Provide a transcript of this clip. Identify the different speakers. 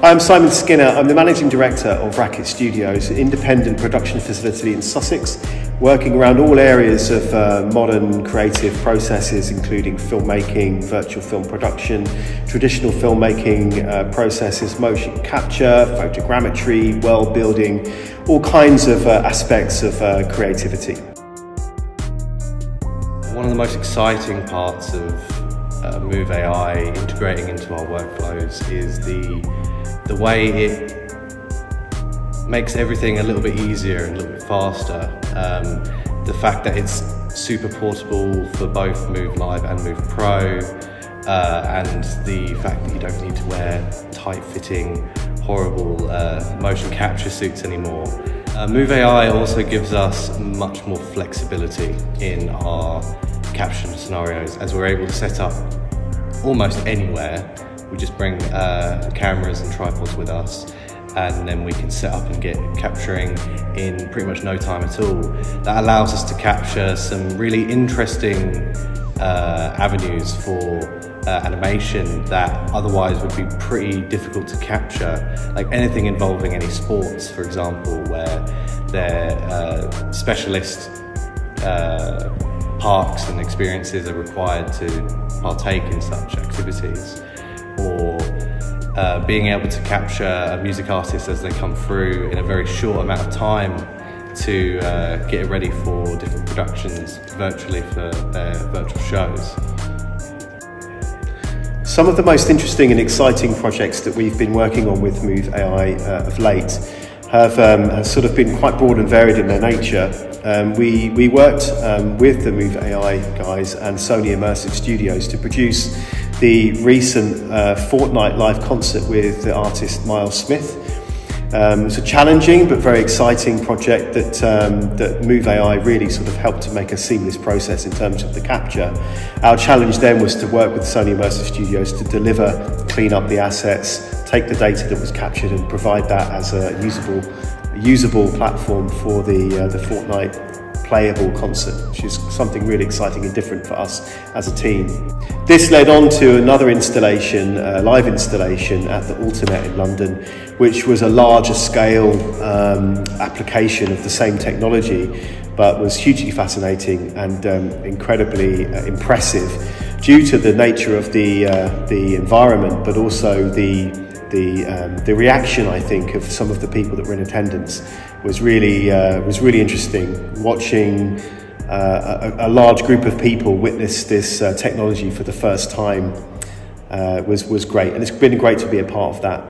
Speaker 1: I'm Simon Skinner. I'm the Managing Director of Racquet Studios, an independent production facility in Sussex, working around all areas of uh, modern creative processes, including filmmaking, virtual film production, traditional filmmaking uh, processes, motion capture, photogrammetry, world building, all kinds of uh, aspects of uh, creativity.
Speaker 2: One of the most exciting parts of uh, Move AI integrating into our workflows is the the way it makes everything a little bit easier and a little bit faster. Um, the fact that it's super portable for both Move Live and Move Pro, uh, and the fact that you don't need to wear tight-fitting, horrible uh, motion capture suits anymore. Uh, Move AI also gives us much more flexibility in our caption scenarios as we're able to set up almost anywhere we just bring uh, cameras and tripods with us and then we can set up and get capturing in pretty much no time at all. That allows us to capture some really interesting uh, avenues for uh, animation that otherwise would be pretty difficult to capture. Like anything involving any sports, for example, where they're uh, specialist uh, parks and experiences are required to partake in such activities or uh, being able to capture a music artist as they come through in a very short amount of time to uh, get it ready for different productions virtually for their virtual shows.
Speaker 1: Some of the most interesting and exciting projects that we've been working on with Move AI uh, of late have, um, have, sort of been quite broad and varied in their nature. Um, we, we worked um, with the Move AI guys and Sony Immersive Studios to produce the recent uh, Fortnite live concert with the artist Myles Smith. Um, it's a challenging but very exciting project that, um, that Move AI really sort of helped to make a seamless process in terms of the capture. Our challenge then was to work with Sony Immersive Studios to deliver, clean up the assets, take the data that was captured and provide that as a usable, usable platform for the, uh, the Fortnite playable concert, which is something really exciting and different for us as a team. This led on to another installation, a live installation at the Outernet in London, which was a larger scale um, application of the same technology, but was hugely fascinating and um, incredibly uh, impressive due to the nature of the, uh, the environment, but also the the um, the reaction I think of some of the people that were in attendance was really uh, was really interesting. Watching uh, a, a, large group of people witness this uh, technology for the first time uh, was was great, and it's been great to be a part of that.